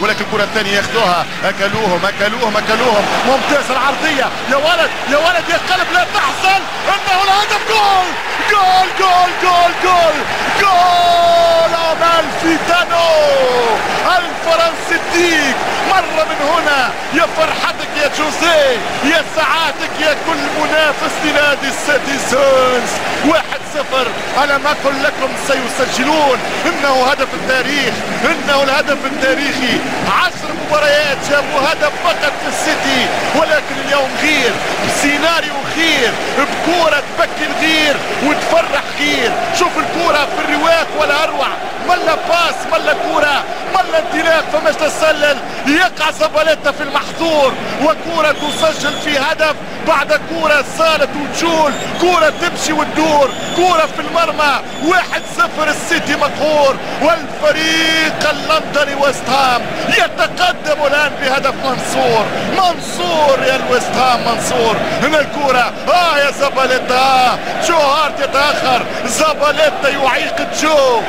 ولكن الكرة الثانية ياخذوها أكلوهم أكلوهم أكلوهم. ممتاز العرضية. يا ولد يا ولد يا قلب لا تحزن. إنه الهدف goal goal goal goal goal goal. امالفيتانو الفرنسي الديك. مر من هنا. يا فرحتك يا جوزيه يا سعادتك يا كل منافس لنادي السادسونز واحد صفر. ما أقول لكم سيسجلون. إنه هدف التاريخ. إنه الهدف التاريخي. عشر مباريات جابوا هدف فقط في السيتي. ولكن اليوم غير. بسيناريو خير بكورة تبكي الغير. وتفرح غير. شوف الكورة في الرواق ولا أروع. ملا باس ملا كورة. ملا انطلاق فماش تسلل. يقع زباليتا في المحظور وكورة تسجل في هدف بعد كورة سالت وتجول كورة تمشي وتدور. كورة في المرمى. واحد صفر السيتي مقهور والفريق اللندني ويست هام يتقدم الآن بهدف منصور. منصور يا الويست هام منصور. هنا الكورة. آه يا زباليتا. آه جو هارت يتأخر؟ زباليتا يعيق جو